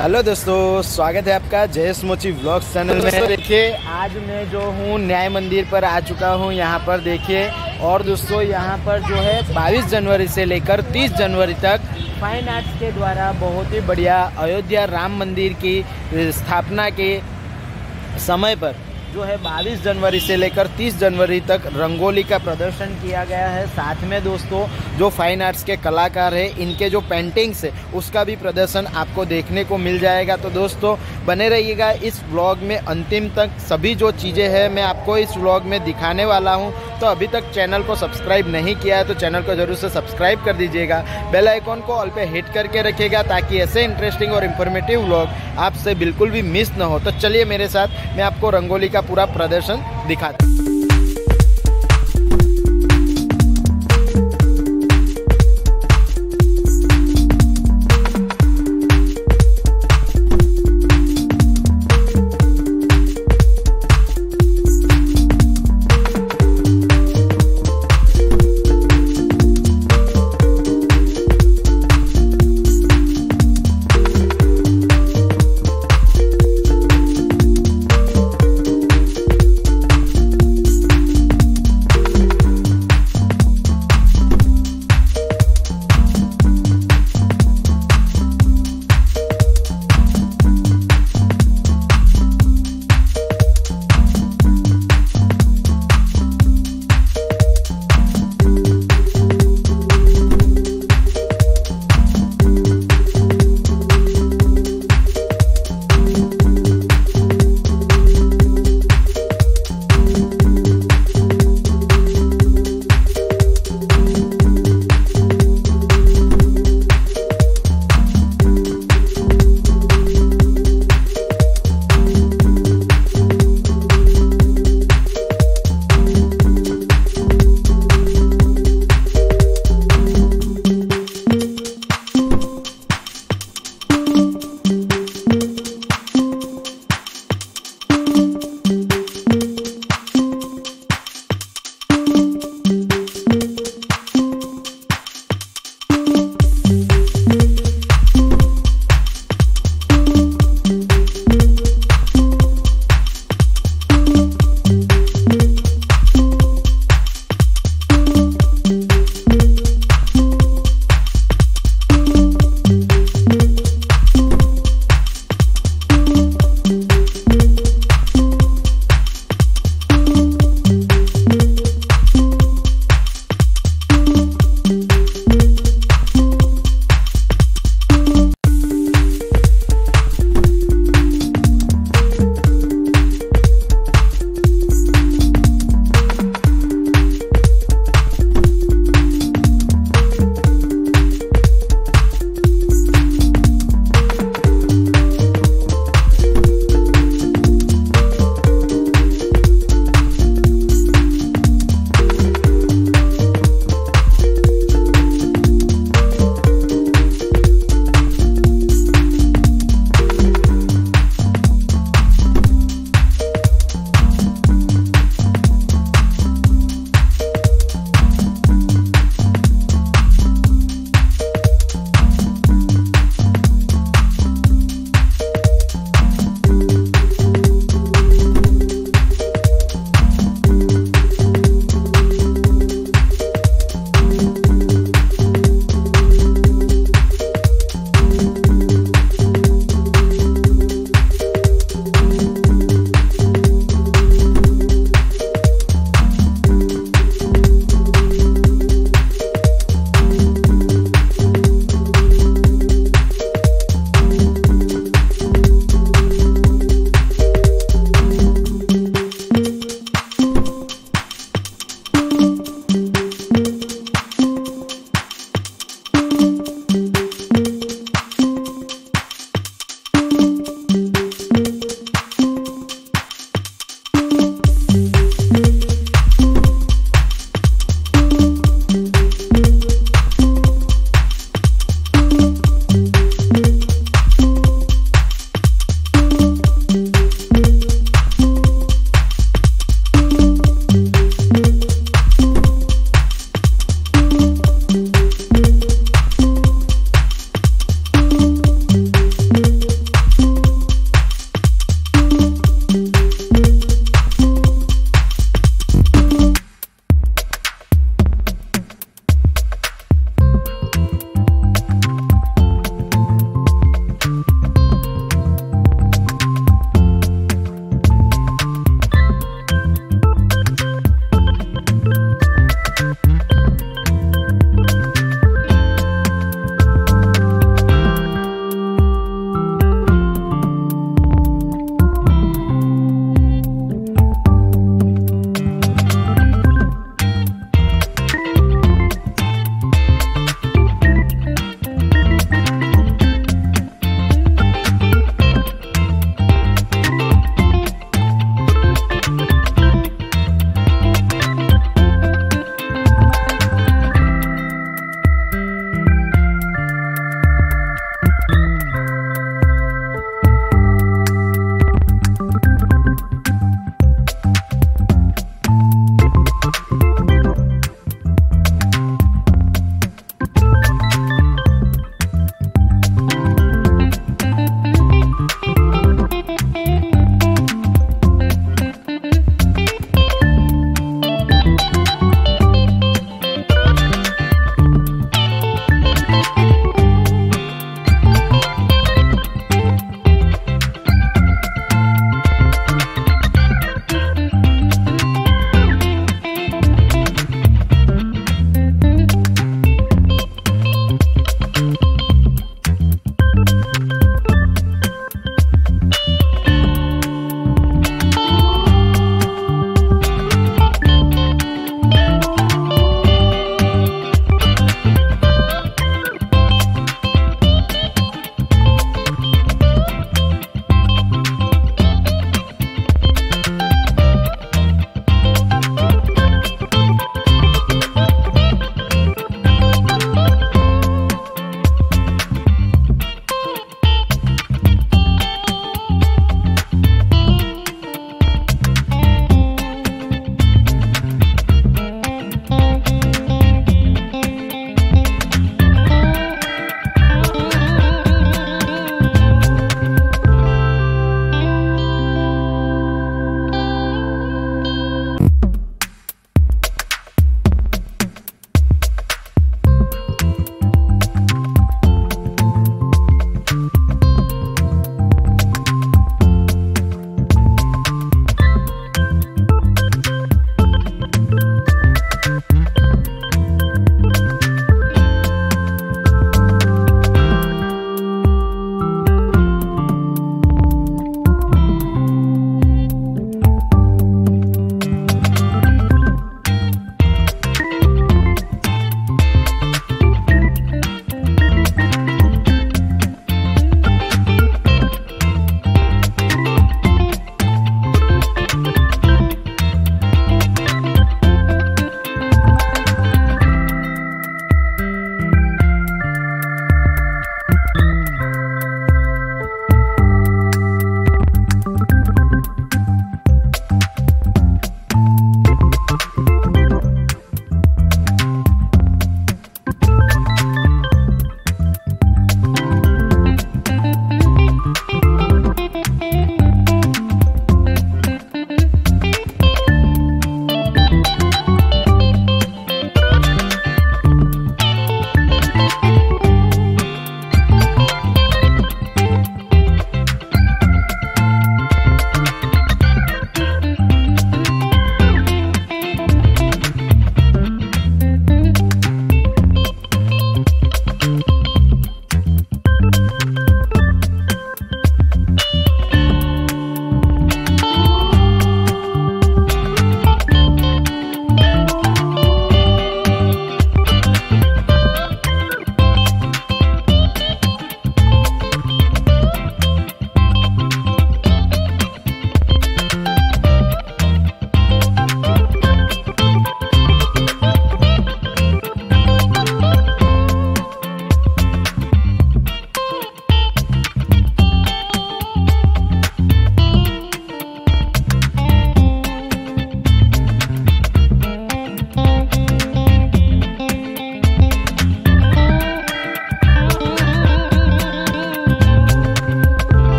Hello दोस्तों स्वागत है आपका जयेश मोची ब्लॉग चैनल में। देखिए आज मैं जो हूँ न्याय मंदिर पर आ चुका हूँ। यहाँ पर देखिए और दोस्तों यहाँ पर जो है 22 जनवरी से लेकर 30 जनवरी तक फाइन आर्ट्स के द्वारा बहुत ही बढ़िया अयोध्या राम मंदिर की स्थापना के समय पर जो है 22 जनवरी से लेकर 30 जनवरी तक रंगोली का प्रदर्शन किया गया है। साथ में दोस्तों, जो फाइन आर्ट्स के कलाकार हैं, इनके जो पेंटिंग्स है, उसका भी प्रदर्शन आपको देखने को मिल जाएगा। तो दोस्तों, बने रहिएगा इस व्लॉग में। अंतिम तक सभी जो चीज़ें हैं, मैं आपको इस व्लॉग में दिखाने वाला हूँ। तो अभी तक चैनल को सब्सक्राइब नहीं किया है तो चैनल को ज़रूर से सब्सक्राइब कर दीजिएगा। बेल आइकॉन को ऑल पे हिट करके रखिएगा, ताकि ऐसे इंटरेस्टिंग और इन्फॉर्मेटिव व्लॉग आपसे बिल्कुल भी मिस ना हो। तो चलिए मेरे साथ, मैं आपको रंगोली का पूरा प्रदर्शन दिखाता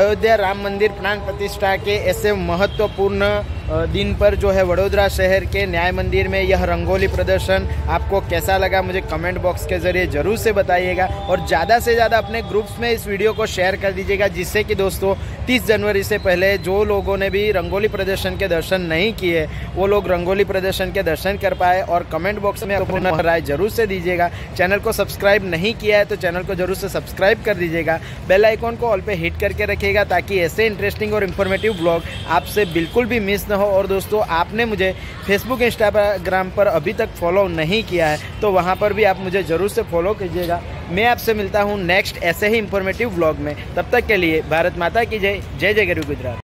अयोध्या राम मंदिर प्राण प्रतिष्ठा के ऐसे महत्वपूर्ण दिन पर जो है वडोदरा शहर के न्याय मंदिर में यह रंगोली प्रदर्शन आपको कैसा लगा मुझे कमेंट बॉक्स के ज़रिए ज़रूर से बताइएगा और ज़्यादा से ज़्यादा अपने ग्रुप्स में इस वीडियो को शेयर कर दीजिएगा जिससे कि दोस्तों 30 जनवरी से पहले जो लोगों ने भी रंगोली प्रदर्शन के दर्शन नहीं किए वो लोग रंगोली प्रदर्शन के दर्शन कर पाए और कमेंट बॉक्स में अपना राय ज़रूर से दीजिएगा। चैनल को सब्सक्राइब नहीं किया है तो चैनल को ज़रूर से सब्सक्राइब कर दीजिएगा। बेल आइकॉन को ऑल पे हिट करके रखिएगा ताकि ऐसे इंटरेस्टिंग और इन्फॉर्मेटिव ब्लॉग आपसे बिल्कुल भी मिस न हो। और दोस्तों, आपने मुझे फेसबुक इंस्टाग्राम पर अभी तक फॉलो नहीं किया है तो वहाँ पर भी आप मुझे ज़रूर से फॉलो कीजिएगा। मैं आपसे मिलता हूँ नेक्स्ट ऐसे ही इंफॉर्मेटिव ब्लॉग में। तब तक के लिए भारत माता की जय जय जय गुरु गुजरात।